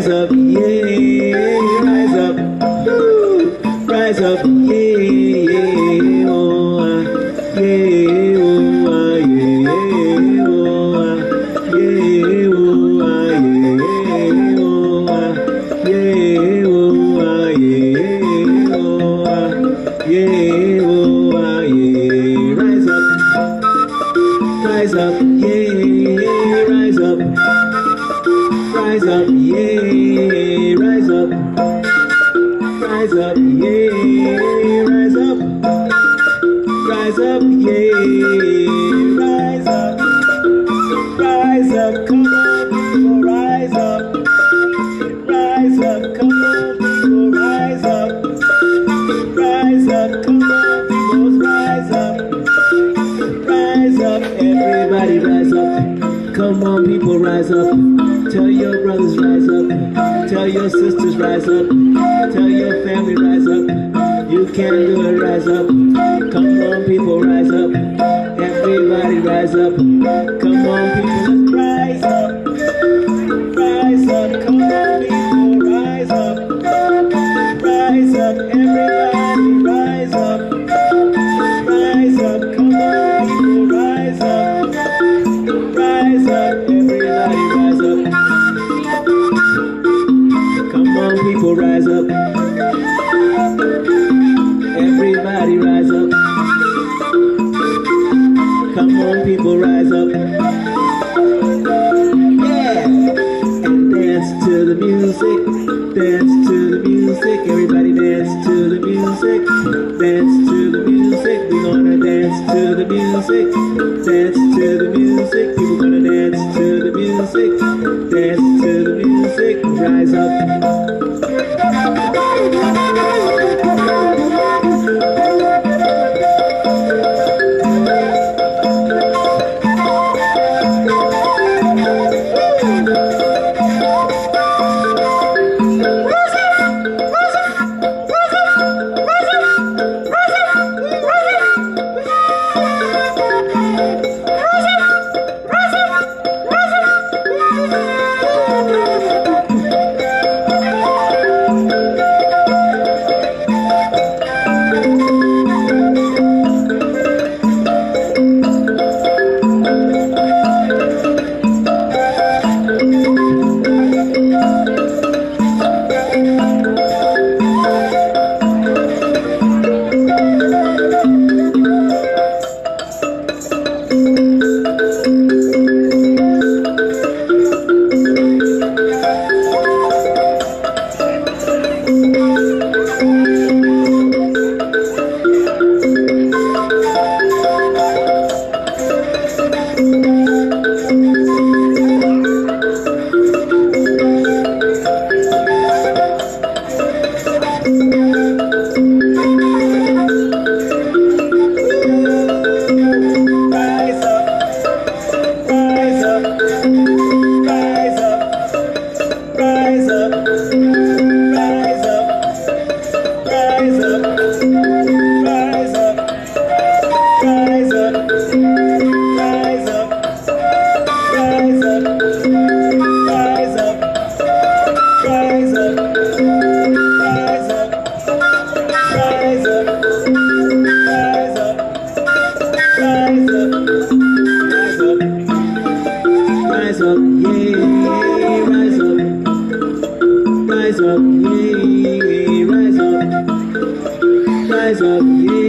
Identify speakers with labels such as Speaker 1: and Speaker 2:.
Speaker 1: rise up, yeah, rise up, Ooh, rise up, yeah, yeah, oh, uh, yeah, oh, uh, yeah, oh, yeah, oh, uh, yeah, oh, yeah, oh, yeah. rise up, yeah, rise up, rise up, come on, people, rise up, rise up, come on, people, rise up, rise up, come on, rise up, rise up, everybody rise up, come on, people, rise up, tell your brothers rise up, tell your sisters rise up, tell your family rise up. You can do it, rise up. Come on, people, rise up. Everybody, rise up. Come on, people, rise up. Rise up, come on, people, rise up. Rise up, everybody, rise up. Rise up, come on, people, rise up. Rise up, everybody, rise up. Come on, people, rise up. People, rise up. Bye. Rise up, yeah, rise up, rise up,